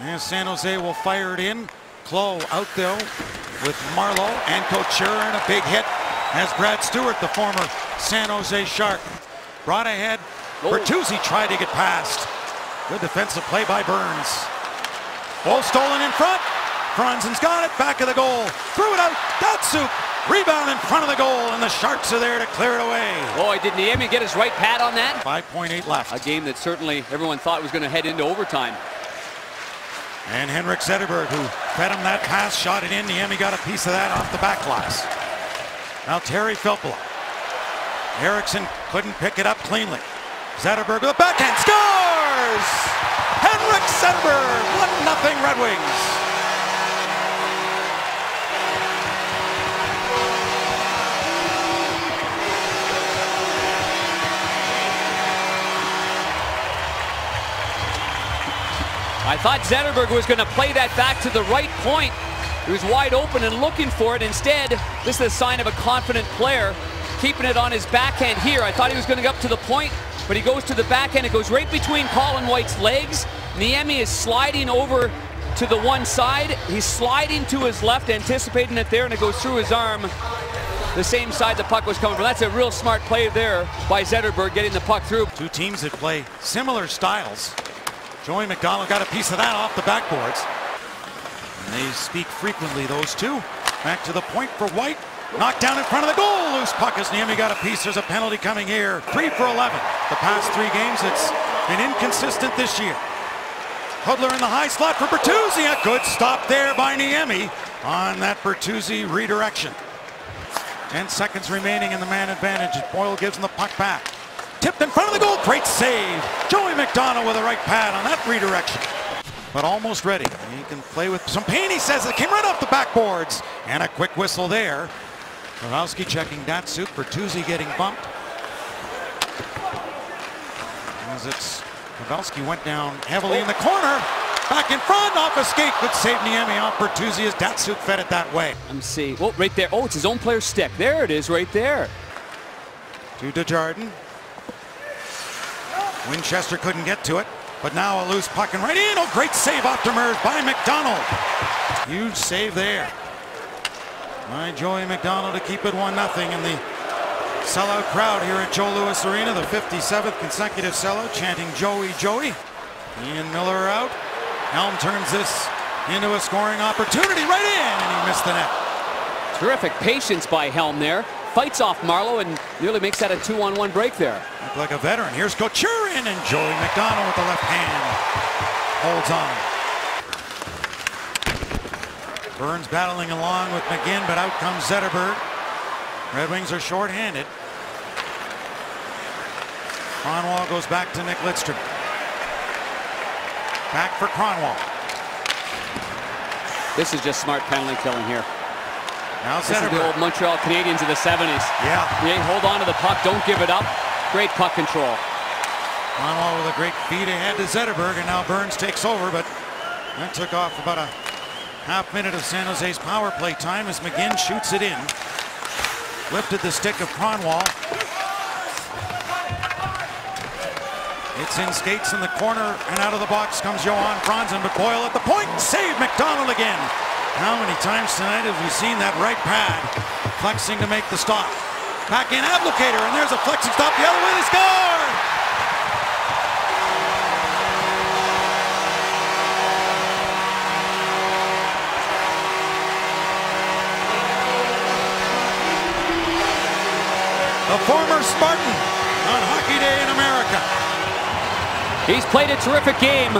And San Jose will fire it in. Clowe out there with Marleau and Couture and a big hit as Brad Stuart, the former San Jose Shark, brought ahead. Oh. Bertuzzi tried to get past. Good defensive play by Burns. Ball stolen in front. Franzen's got it. Back of the goal. Threw it out. Datsyuk. Rebound in front of the goal, and the Sharks are there to clear it away. Boy, did Niemi get his right pad on that? 5.8 left. A game that certainly everyone thought was going to head into overtime. And Henrik Zetterberg, who fed him that pass, shot it in. Niemi got a piece of that off the back glass. Now Terry Filppula. Ericsson couldn't pick it up cleanly. Zetterberg with a backhand. Scores! Henrik Zetterberg, 1-0 Red Wings. I thought Zetterberg was going to play that back to the right point. He was wide open and looking for it. Instead, this is a sign of a confident player keeping it on his backhand here. I thought he was going to go up to the point, but he goes to the backhand. It goes right between Colin White's legs. Niemi is sliding over to the one side. He's sliding to his left, anticipating it there, and it goes through his arm. The same side the puck was coming from. That's a real smart play there by Zetterberg getting the puck through. Two teams that play similar styles. Joey MacDonald got a piece of that off the backboards. And they speak frequently, those two. Back to the point for White. Knocked down in front of the goal. Loose puck as Niemi got a piece. There's a penalty coming here. Three for 11. The past three games, it's been inconsistent this year. Hudler in the high slot for Bertuzzi. A good stop there by Niemi on that Bertuzzi redirection. 10 seconds remaining in the man advantage. Boyle gives him the puck back. Tipped in front of the goal. Great save. Joey MacDonald with a right pad on that redirection. But almost ready. He can play with some pain, he says. It came right off the backboards. And a quick whistle there. Pavelski checking Datsyuk. Bertuzzi getting bumped. As it's Pavelski went down heavily in the corner. Back in front, off a skate. Good save Niemi off Bertuzzi as Datsyuk fed it that way. Let me see. Oh, right there. Oh, it's his own player's stick. There it is, right there. To Desjardins. Winchester couldn't get to it, but now a loose puck and right in. Oh, great save off Demers by MacDonald. Huge save there by Joey MacDonald to keep it 1-0 in the sellout crowd here at Joe Louis Arena, the 57th consecutive sellout, chanting Joey, Joey. Ian Miller out. Helm turns this into a scoring opportunity right in, and he missed the net. Terrific patience by Helm there. Fights off Marleau and nearly makes that a two-on-one break there. Look like a veteran. Here's Couture in, and Joey MacDonald with the left hand holds on. Burns battling along with McGinn, but out comes Zetterberg. Red Wings are shorthanded. Kronwall goes back to Nick Lidstrom. Back for Kronwall. This is just smart penalty killing here. Now This is the old Montreal Canadiens of the 70s. Yeah. They hold on to the puck, don't give it up. Great puck control. Kronwall with a great feed ahead to Zetterberg, and now Burns takes over, but that took off about a half minute of San Jose's power play time as McGinn shoots it in. Lifted the stick of Kronwall. It's in skates in the corner, and out of the box comes Johan Franzen, but Boyle at the point, save MacDonald again. How many times tonight have we seen that right pad flexing to make the stop? Back in Abdelkader, and there's a flexing stop the other way, they score! The former Spartan on Hockey Day in America. He's played a terrific game,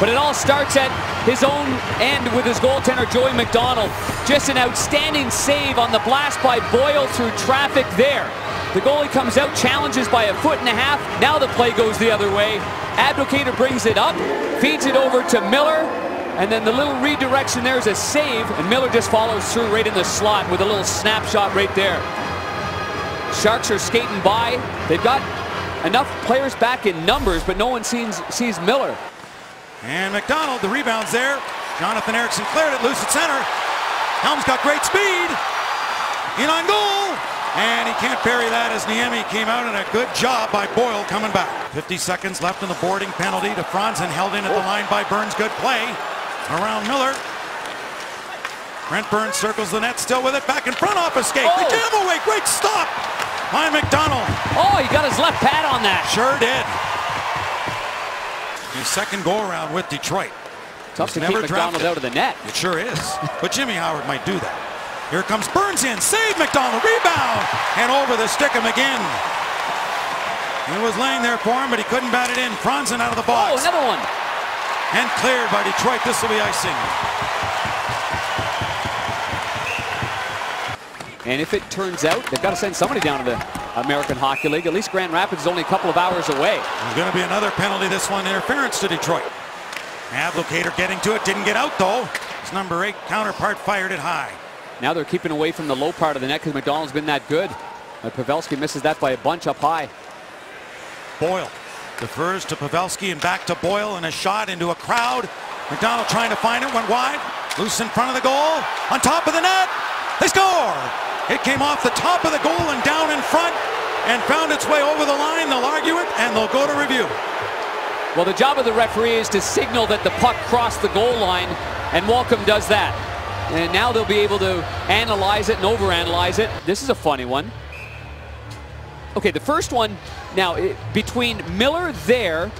but it all starts at his own end with his goaltender, Joey MacDonald. Just an outstanding save on the blast by Boyle through traffic there. The goalie comes out, challenges by a foot and a half. Now the play goes the other way. Abdelkader brings it up, feeds it over to Miller, and then the little redirection there is a save, and Miller just follows through right in the slot with a little snapshot right there. Sharks are skating by. They've got enough players back in numbers, but no one sees, sees Miller. And MacDonald, the rebound's there. Jonathan Ericsson cleared it loose at center. Helm's got great speed. In on goal. And he can't bury that as Niemi came out and a good job by Boyle coming back. 50 seconds left in the boarding penalty to Franzen held in at the oh. line by Burns. Good play. around Miller. Brent Burns circles the net, still with it, back in front off escape. Oh. The jam away, great stop by MacDonald. Oh, he got his left pad on that. Sure did. His second go around with Detroit. Tough He's to never keep MacDonald drafted. out of the net. It sure is. But Jimmy Howard might do that. Here comes Burns in. Save MacDonald. Rebound. And over the stick him again. He was laying there for him, but he couldn't bat it in. Franzen out of the box. Oh, another one. And cleared by Detroit. This will be icing. And if it turns out, they've got to send somebody down to the American Hockey League. At least Grand Rapids is only a couple of hours away. There's going to be another penalty. This one interference to Detroit. Abdelkader getting to it. Didn't get out though. His number eight counterpart fired it high. Now they're keeping away from the low part of the net because MacDonald's been that good. But Pavelski misses that by a bunch up high. Boyle defers to Pavelski and back to Boyle and a shot into a crowd. MacDonald trying to find it, went wide. Loose in front of the goal. On top of the net. They score. It came off the top of the goal and down in front and found its way over the line. They'll argue it and they'll go to review. Well, the job of the referee is to signal that the puck crossed the goal line, and Walkom does that. And now they'll be able to analyze it and overanalyze it. This is a funny one. Okay, the first one, now it, between Miller there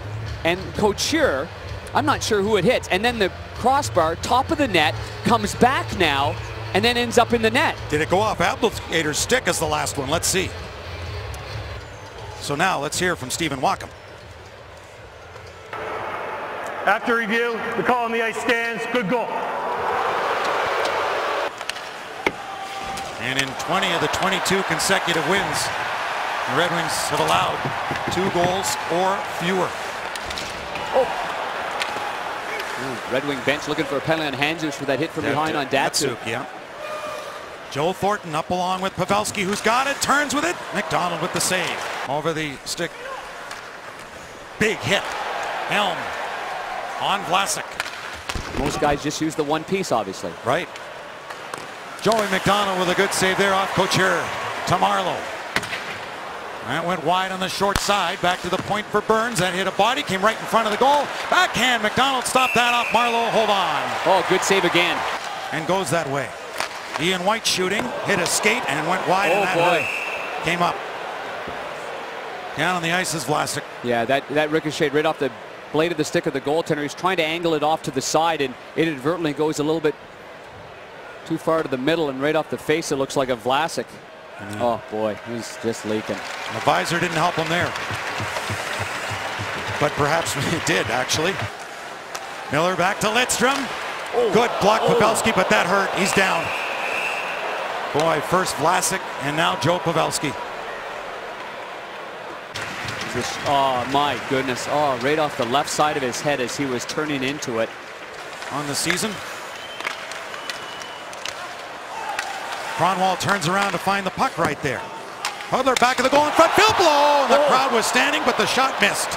and Couture, I'm not sure who it hits. And then the crossbar, top of the net, comes back now and then ends up in the net. Did it go off Abdelkader's stick as the last one? Let's see. So now let's hear from Stephen Walkom. After review, the call on the ice stands. Good goal. And in 20 of the 22 consecutive wins, the Red Wings have allowed two goals or fewer. Oh. Ooh, Red Wing bench looking for a penalty on Handzus for that hit from behind uh, on Datsyuk. yeah. Joe Thornton up along with Pavelski, who's got it, turns with it. MacDonald with the save. Over the stick. Big hit. Helm on Vlasic. Most guys just use the one piece, obviously. Right. Joey MacDonald with a good save there off Couture to Marleau. That went wide on the short side. Back to the point for Burns. That hit a body, came right in front of the goal. Backhand. MacDonald stopped that off Marleau. Hold on. Oh, good save again. And goes that way. Ian White shooting. Hit a skate and went wide. Oh, and that boy. hurt. Came up. Down on the ice is Vlasic. Yeah, that, that ricocheted right off the blade of the stick of the goaltender. He's trying to angle it off to the side, and inadvertently goes a little bit too far to the middle, and right off the face, it looks like a Vlasic. Mm-hmm. Oh, boy, he's just leaking. The visor didn't help him there. But perhaps it did, actually. Miller back to Lidstrom. Oh. Good block, oh. Pavelski, but that hurt. He's down. Boy, first Vlasic and now Joe Pavelski. Just- oh, my goodness. Oh, right off the left side of his head as he was turning into it. on the season. Kronwall turns around to find the puck right there. Hudler back of the goal in front. Filppula. The Oh. crowd was standing, but the shot missed.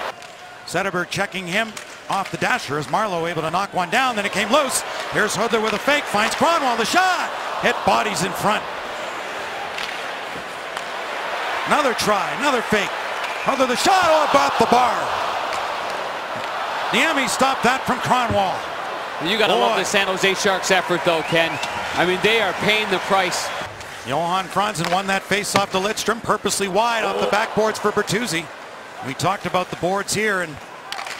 Zetterberg checking him off the dasher. Is Marleau able to knock one down? Then it came loose. Here's Hudler with a fake. Finds Kronwall. The shot. Hit bodies in front. Another try. Another fake. Hudler the shot. Oh, about the bar. Niemi stopped that from Kronwall. You got to love the San Jose Sharks effort, though, Ken. I mean, they are paying the price. Johan Franzen won that face-off to Lidstrom, purposely wide off the backboards for Bertuzzi. We talked about the boards here, and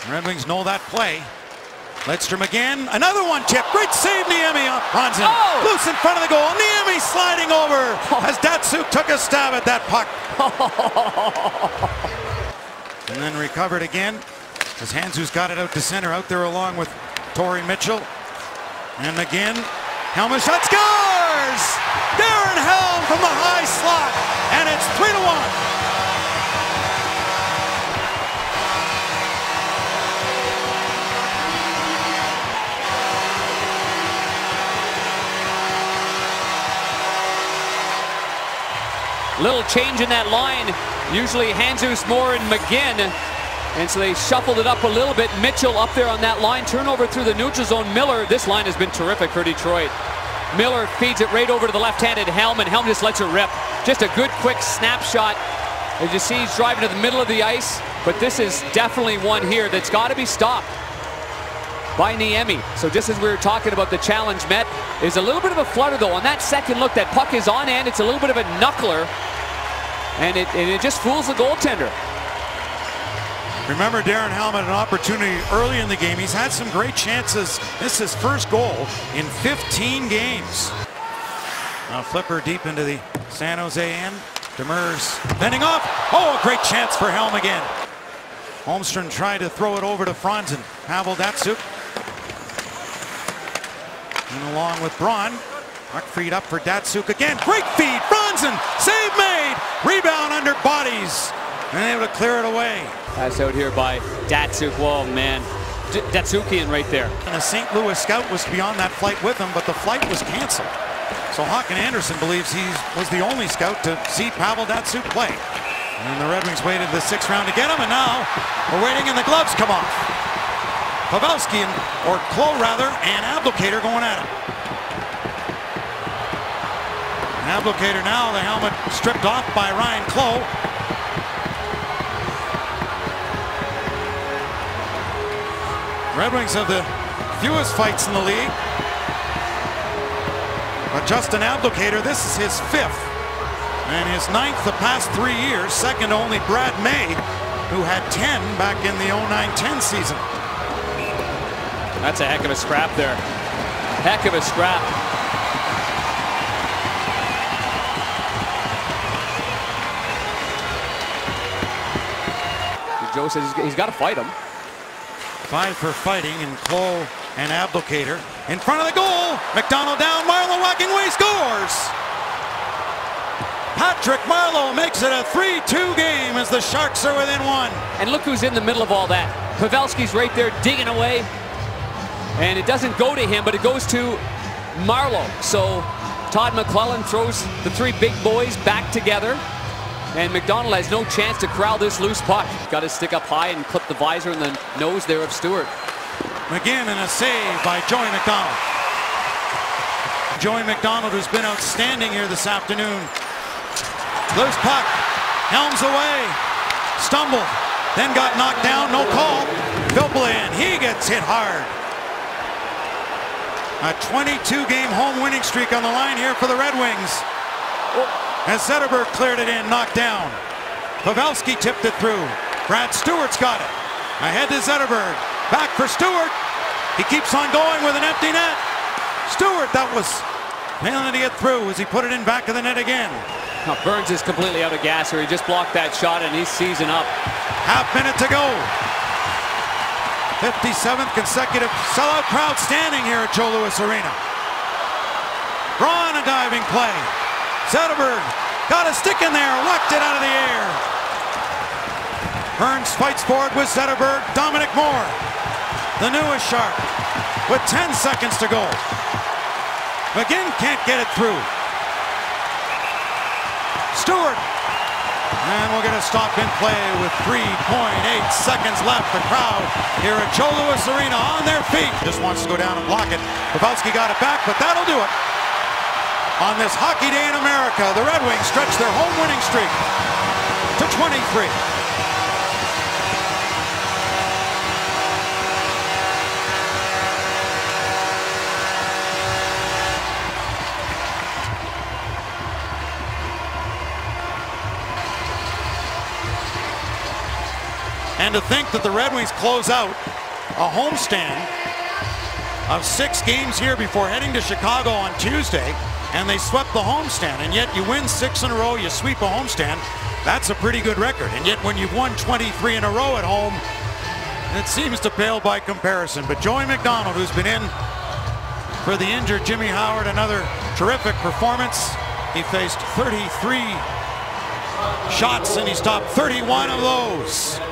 the Red Wings know that play. Lidstrom again, another one tip. Great save, Niemi off Oh! Loose in front of the goal. Niemi sliding over as Datsyuk took a stab at that puck. and then recovered again as Handzus got it out to center, out there along with Torrey Mitchell. And again, Helm shot scores! Darren Helm from the high slot, and it's three to one. Little change in that line. Usually Handzus, Moore, and McGinn. And so they shuffled it up a little bit. Mitchell up there on that line. Turnover through the neutral zone. Miller, this line has been terrific for Detroit. Miller feeds it right over to the left-handed Helm, and Helm just lets it rip. Just a good, quick snapshot. As you see, he's driving to the middle of the ice. But this is definitely one here that's got to be stopped. by Niemi. So just as we were talking about the challenge met, is a little bit of a flutter though. On that second look, that puck is on end. It's a little bit of a knuckler. And it, and it just fools the goaltender. Remember Darren Helmut an opportunity early in the game. He's had some great chances. This is his first goal in 15 games. Now flipper deep into the San Jose end. Demers bending off. Oh, a great chance for Helm again. Holmstrom tried to throw it over to Franzen. Pavel Datsyuk. And along with Braun. Puck freed up for Datsyuk again. Great feed. Franzen. Save made. Rebound under bodies. And able to clear it away. Pass out here by Datsyuk. Whoa, man. D Datsyukian right there. And the St. Louis scout was to be on that flight with him, but the flight was canceled. So Håkan Andersson believes he was the only scout to see Pavel Datsyuk play. And the Red Wings waited the sixth round to get him, and now we're waiting and the gloves come off. Pavelski, and, or Clowe rather, and Abdelkader going at him. Abdelkader now, the helmet stripped off by Ryane Clowe. Red Wings have the fewest fights in the league. But Justin Abdelkader, this is his fifth. And his ninth the past three years, second only Brad May, who had 10 back in the 09-10 season. That's a heck of a scrap there. Heck of a scrap. Joe says he's, he's got to fight him. Five for fighting, and Clowe and Abdelkader in front of the goal. MacDonald down, Marleau walking away, scores! Patrick Marleau makes it a 3-2 game as the Sharks are within one. And look who's in the middle of all that. Pavelski's right there digging away. And it doesn't go to him, but it goes to Marleau. So Todd McLellan throws the three big boys back together. And MacDonald has no chance to corral this loose puck. Got his stick up high and clip the visor in the nose there of Stuart. McGinn and a save by Joey MacDonald. Joey MacDonald, who's been outstanding here this afternoon. Loose puck. Helms away. Stumbled. Then got knocked down. No call. Filppula He gets hit hard. A 22-game home winning streak on the line here for the Red Wings. Oh, As Zetterberg cleared it in, knocked down. Pavelski tipped it through. Brad Stuart's got it. Ahead to Zetterberg. Back for Stuart. He keeps on going with an empty net. Stuart, that was failing to get through as he put it in back of the net again. Now Burns is completely out of gas here. He just blocked that shot and he's seizing up. Half minute to go. 57th consecutive sellout crowd standing here at Joe Louis Arena. Braun a diving play. Zetterberg got a stick in there, whacked it out of the air. Burns fights forward with Zetterberg. Dominic Moore, the newest Shark, with 10 seconds to go. McGinn can't get it through. Stuart. And we'll get a stop in play with 3.8 seconds left. The crowd here at Joe Louis Arena on their feet. Just wants to go down and block it. Pavelski got it back, but that'll do it. On this hockey day in America, the Red Wings stretch their home winning streak to 23. And to think that the Red Wings close out a homestand of six games here before heading to Chicago on Tuesday, and they swept the homestand, and yet you win six in a row, you sweep a homestand, that's a pretty good record. And yet when you've won 23 in a row at home, it seems to pale by comparison. But Joey MacDonald, who's been in for the injured Jimmy Howard, another terrific performance. He faced 33 shots and he stopped 31 of those.